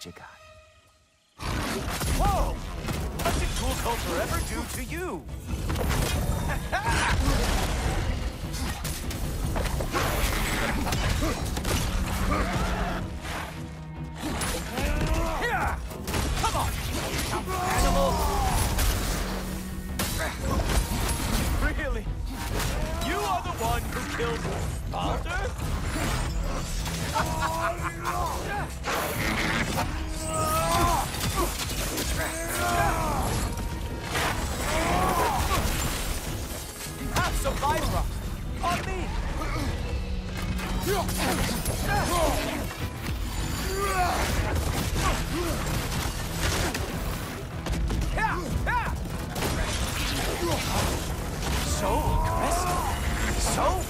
what you got. Whoa! What did Gulltoppr ever do to you? Come on! Really? You are the one who killed Baldur? Have! On me! So aggressive. So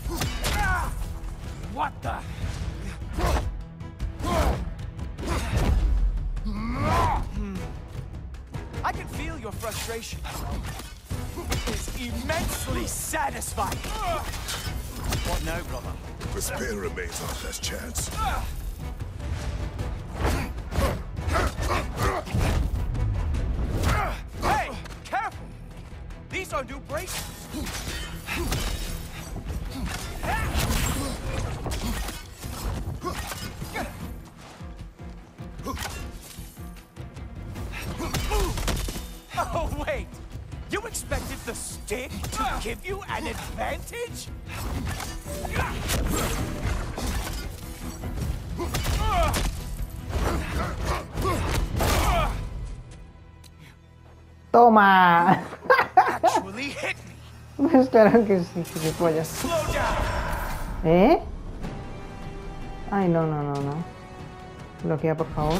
What the? Hmm. I can feel your frustration. It is immensely satisfying. What now, brother? Despair remains our best chance. Hey, careful! These are new braces. Oh, wait! You expected the stick to give you an advantage? ¡Toma! Actually Pues claro que sí, gilipollas. ¿Eh? Ay, no, no, no, no. Bloquea, por favor.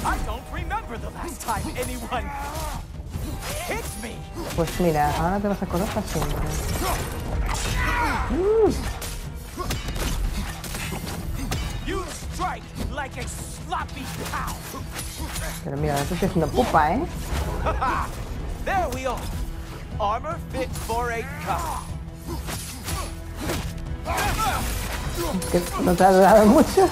Pues mira, ahora te vas a acordar para siempre. Pero mira, tú estás haciendo pupa, ¿eh? There we are. Armor fit for a cow. Que no te ha durado mucho.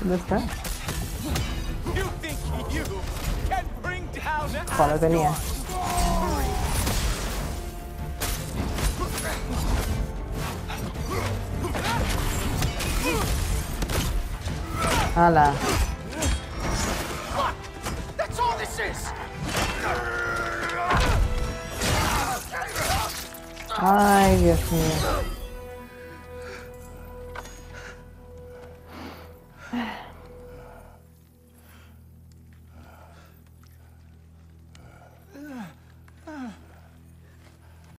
¿Dónde está? You think you can bring down Joder, lo tenía. ¡Hala! That's all this is. ¡Ay, Dios mío!